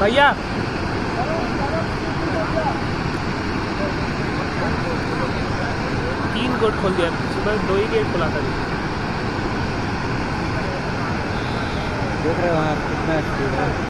भैया। तीन गेट खोल दिया। सुबह दो ही गेट खुला था। देख रहे हो कितना स्पीड है।